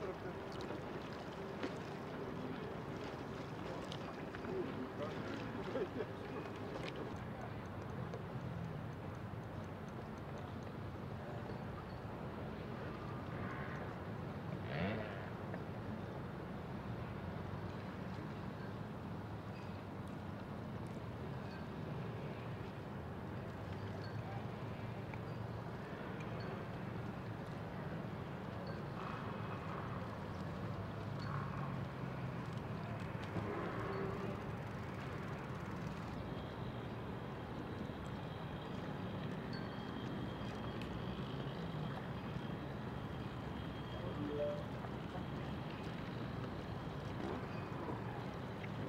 Gracias.